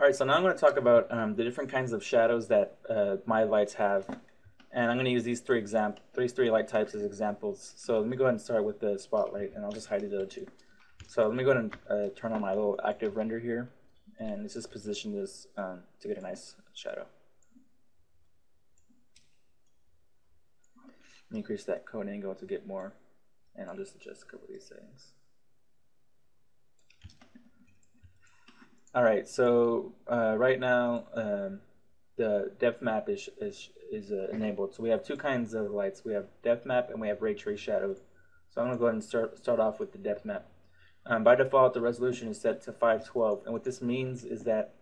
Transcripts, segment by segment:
All right, so now I'm going to talk about um, the different kinds of shadows that uh, my lights have. And I'm going to use these three example, three light types as examples. So let me go ahead and start with the spotlight, and I'll just hide the other two. So let me go ahead and uh, turn on my little active render here, and let's just position this um, to get a nice shadow. Increase that cone angle to get more, and I'll just adjust a couple of these settings. All right, so uh, right now um, the depth map is is is uh, enabled. So we have two kinds of lights. We have depth map and we have ray trace shadow. So I'm going to go ahead and start start off with the depth map. Um, by default, the resolution is set to 512, and what this means is that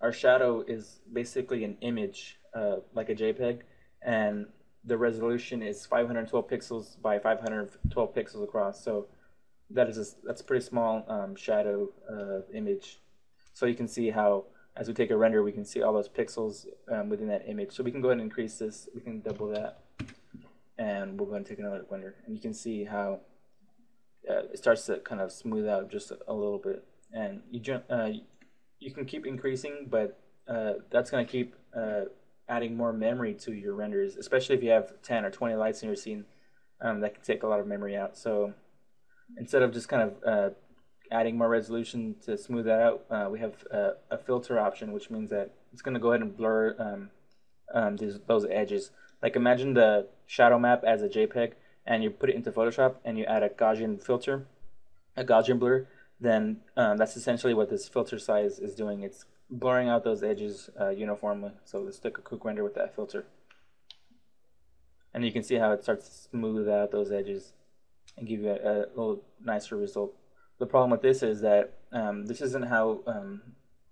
our shadow is basically an image, uh, like a JPEG, and the resolution is 512 pixels by 512 pixels across. So that is a, that's a pretty small um, shadow uh, image. So you can see how, as we take a render, we can see all those pixels um, within that image. So we can go ahead and increase this. We can double that. And we'll go and take another render. And you can see how uh, it starts to kind of smooth out just a, a little bit. And you, uh, you can keep increasing, but uh, that's going to keep uh, adding more memory to your renders, especially if you have 10 or 20 lights in your scene. Um, that can take a lot of memory out. So instead of just kind of uh, adding more resolution to smooth that out, uh, we have a, a, filter option, which means that it's going to go ahead and blur um, um, these, those edges. Like imagine the shadow map as a JPEG, and you put it into Photoshop, and you add a Gaussian filter, a Gaussian blur. Then um, that's essentially what this filter size is doing. It's blurring out those edges uh, uniformly. So let's take a quick render with that filter. And you can see how it starts to smooth out those edges and give you a, a little nicer result. The problem with this is that um, this isn't how um,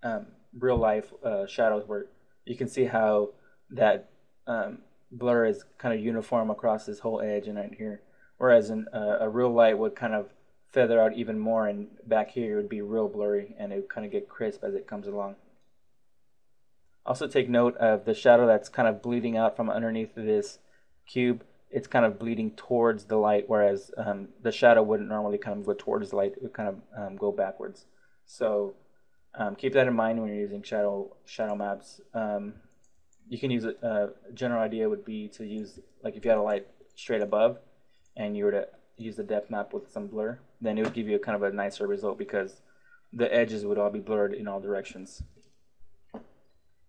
um, real life uh, shadows work. You can see how that um, blur is kind of uniform across this whole edge and right here. Whereas in, uh, a real light would kind of feather out even more and back here it would be real blurry and it would kind of get crisp as it comes along. Also take note of the shadow that's kind of bleeding out from underneath this cube it's kind of bleeding towards the light, whereas um, the shadow wouldn't normally kind of go towards the light; it would kind of um, go backwards. So um, keep that in mind when you're using shadow shadow maps. Um, you can use. Uh, a general idea would be to use like if you had a light straight above, and you were to use the depth map with some blur, then it would give you a kind of a nicer result because the edges would all be blurred in all directions.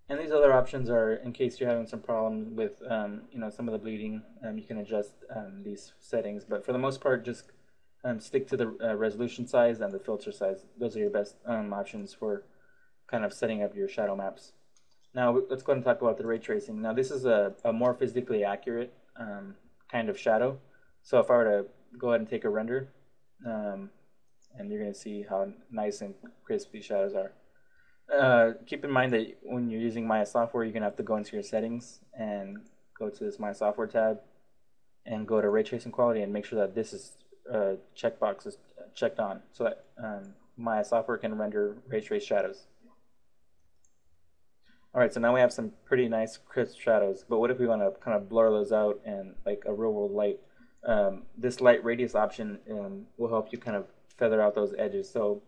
And these other options are in case you're having some problems with um, you know some of the bleeding, um, you can adjust um, these settings. But for the most part, just um, stick to the uh, resolution size and the filter size. Those are your best um, options for kind of setting up your shadow maps. Now let's go ahead and talk about the ray tracing. Now this is a, a more physically accurate um, kind of shadow. So if I were to go ahead and take a render, and you're going to see how nice and crisp these shadows are. Uh, keep in mind that when you're using Maya software, you're going to have to go into your settings and go to this Maya software tab and go to ray tracing quality and make sure that this is uh, checkbox is checked on so that um, Maya software can render ray trace shadows. Alright, so now we have some pretty nice crisp shadows, but what if we want to kind of blur those out and like a real world light? Um, this light radius option um, will help you kind of feather out those edges. So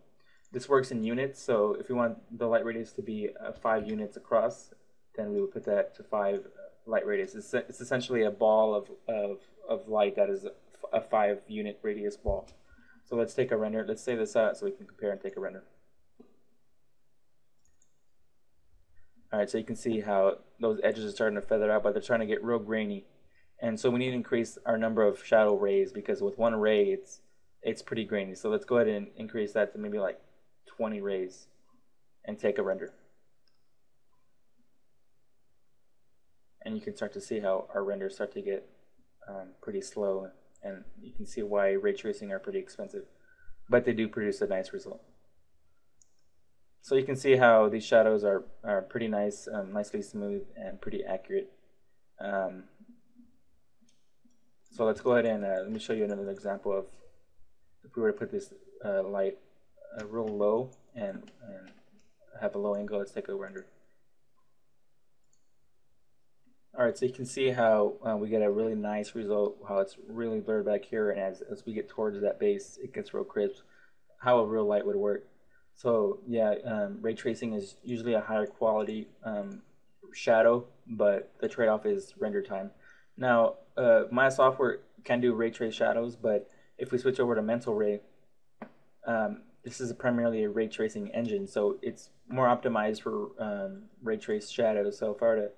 this works in units, so if we want the light radius to be uh, 5 units across, then we would put that to 5 light radius. It's, it's essentially a ball of, of, of light that is a 5 unit radius ball. So let's take a render. Let's save this out so we can compare and take a render. Alright, so you can see how those edges are starting to feather out, but they're trying to get real grainy. And so we need to increase our number of shadow rays because with one ray, it's it's pretty grainy. So let's go ahead and increase that to maybe like 20 rays and take a render. And you can start to see how our renders start to get um, pretty slow and you can see why ray tracing are pretty expensive. But they do produce a nice result. So you can see how these shadows are, are pretty nice, um, nicely smooth and pretty accurate. Um, so let's go ahead and uh, let me show you another example of if we were to put this uh, light uh, real low and, and have a low angle, let's take a render. Alright, so you can see how uh, we get a really nice result, how it's really blurred back here, and as, as we get towards that base, it gets real crisp, how a real light would work. So yeah, um, ray tracing is usually a higher quality um, shadow, but the trade-off is render time. Now, uh, Maya software can do ray trace shadows, but if we switch over to Mental Ray, um, this is primarily a ray tracing engine, so it's more optimized for um, ray trace shadows. So if I were to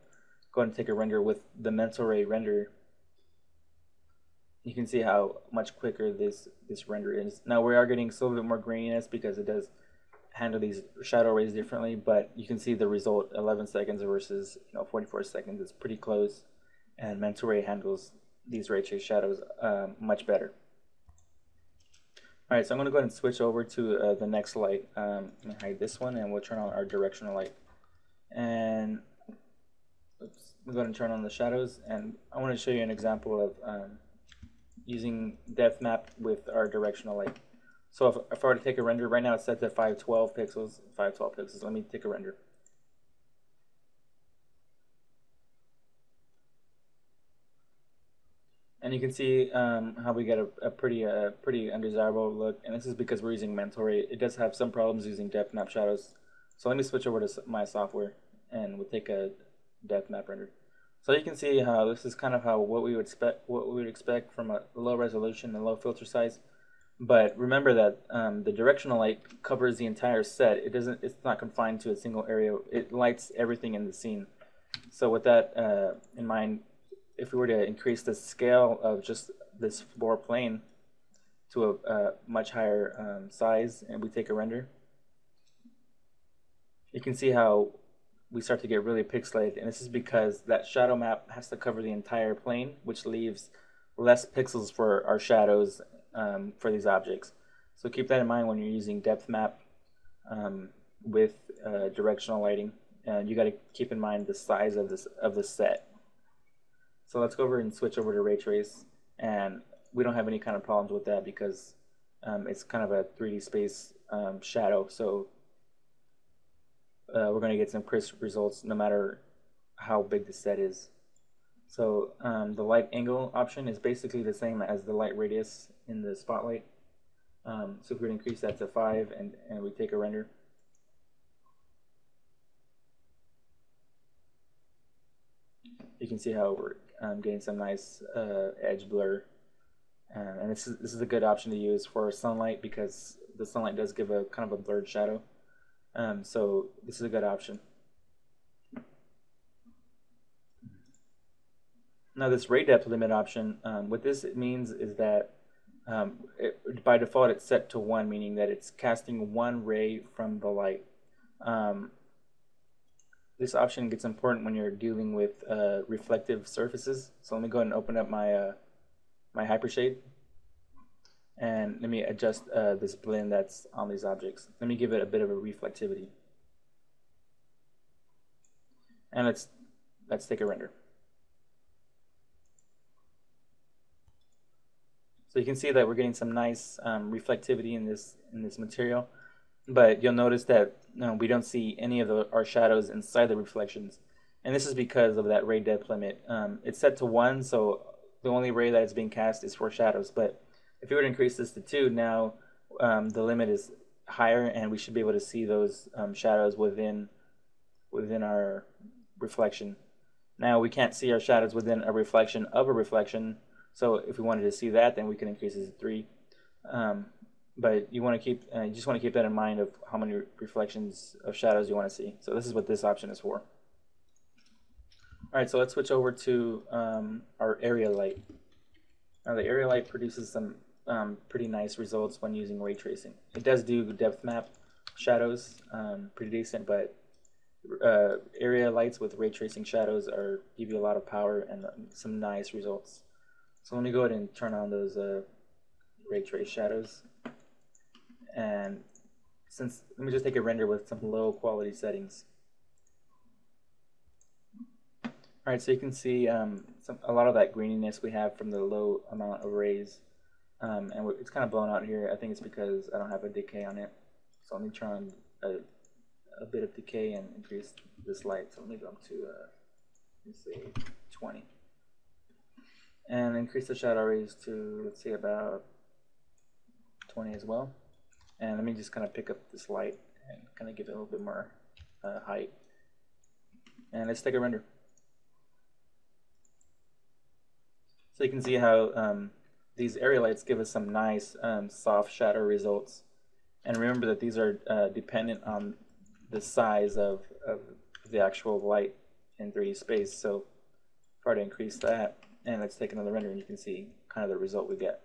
go and take a render with the Mental Ray render, you can see how much quicker this this render is. Now we are getting a little bit more graininess because it does handle these shadow rays differently, but you can see the result 11 seconds versus you know 44 seconds. is pretty close, and Mental Ray handles these ray trace shadows um, much better. All right, so I'm going to go ahead and switch over to uh, the next light. Um, I'm going to hide this one, and we'll turn on our directional light. And oops, we're going to turn on the shadows, and I want to show you an example of um, using depth map with our directional light. So if, if I were to take a render, right now it's set to 512 pixels, 512 pixels. Let me take a render. And you can see um, how we get a, a pretty uh, pretty undesirable look. And this is because we're using Mental Ray. It does have some problems using depth map shadows. So let me switch over to Maya software and we'll take a depth map render. So you can see how this is kind of how what we would expect what we would expect from a low resolution and low filter size. But remember that um, the directional light covers the entire set. It doesn't. It's not confined to a single area. It lights everything in the scene. So with that uh, in mind, if we were to increase the scale of just this floor plane to a, a much higher um, size and we take a render, you can see how we start to get really pixelated. And this is because that shadow map has to cover the entire plane, which leaves less pixels for our shadows um, for these objects. So keep that in mind when you're using depth map um, with uh, directional lighting. And you got to keep in mind the size of this of the set. So let's go over and switch over to ray trace, and we don't have any kind of problems with that because um, it's kind of a 3D space um, shadow. So uh, we're going to get some crisp results no matter how big the set is. So um, the light angle option is basically the same as the light radius in the spotlight. Um, so if we increase that to 5 and, and we take a render, you can see how we're um, getting some nice uh, edge blur. Um, and this is, this is a good option to use for sunlight because the sunlight does give a kind of a blurred shadow. Um, so this is a good option. Now this ray depth limit option, um, what this means is that um, it, by default it's set to 1, meaning that it's casting one ray from the light. Um, this option gets important when you're dealing with uh, reflective surfaces. So let me go ahead and open up my, uh, my Hypershade. And let me adjust uh, this Blinn that's on these objects. Let me give it a bit of a reflectivity. And let's, let's take a render. So you can see that we're getting some nice um, reflectivity in this in this material, but you'll notice that we don't see any of the, our shadows inside the reflections, and this is because of that ray depth limit. Um, it's set to one, so the only ray that is being cast is for shadows. But if you were to increase this to two, now um, the limit is higher, and we should be able to see those um, shadows within within our reflection. Now we can't see our shadows within a reflection of a reflection so if we wanted to see that, then we can increase it to three. Um, but you want to keep, uh, you just want to keep that in mind of how many reflections of shadows you want to see. So this is what this option is for. All right, so let's switch over to um, our area light. Now the area light produces some um, pretty nice results when using ray tracing. It does do depth map shadows, um, pretty decent, but uh, area lights with ray tracing shadows are give you a lot of power and some nice results. So let me go ahead and turn on those uh, ray trace shadows. And since, let me just take a render with some low quality settings. All right, so you can see um, some, a lot of that greeniness we have from the low amount of rays. Um, and it's kind of blown out here. I think it's because I don't have a decay on it. So let me turn on a, a bit of decay and increase this light. So let me go up to, uh, let me say, 20 and increase the shadow rays to let's say about 20 as well And let me just kind of pick up this light and kind of give it a little bit more uh, height. And let's take a render. So you can see how um, these area lights give us some nice um, soft shadow results. And remember that these are uh, dependent on the size of, of the actual light in 3D space. So try to increase that. And let's take another render and you can see kind of the result we get.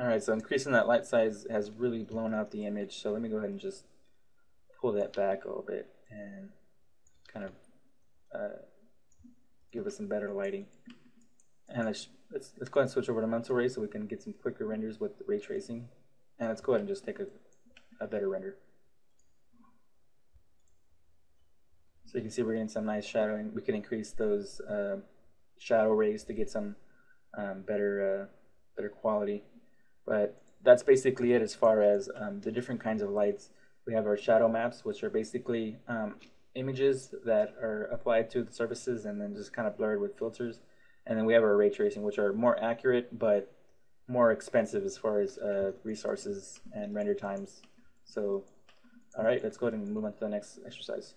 Alright, so increasing that light size has really blown out the image. So let me go ahead and just pull that back a little bit and kind of uh, give us some better lighting. And let's, let's, let's go ahead and switch over to mental ray so we can get some quicker renders with ray tracing. And let's go ahead and just take a, a better render. So you can see we're getting some nice shadowing. We can increase those uh, shadow rays to get some um, better uh, better quality. But that's basically it as far as um, the different kinds of lights. We have our shadow maps, which are basically um, images that are applied to the surfaces and then just kind of blurred with filters. And then we have our ray tracing, which are more accurate but more expensive as far as uh, resources and render times. So, all right, let's go ahead and move on to the next exercise.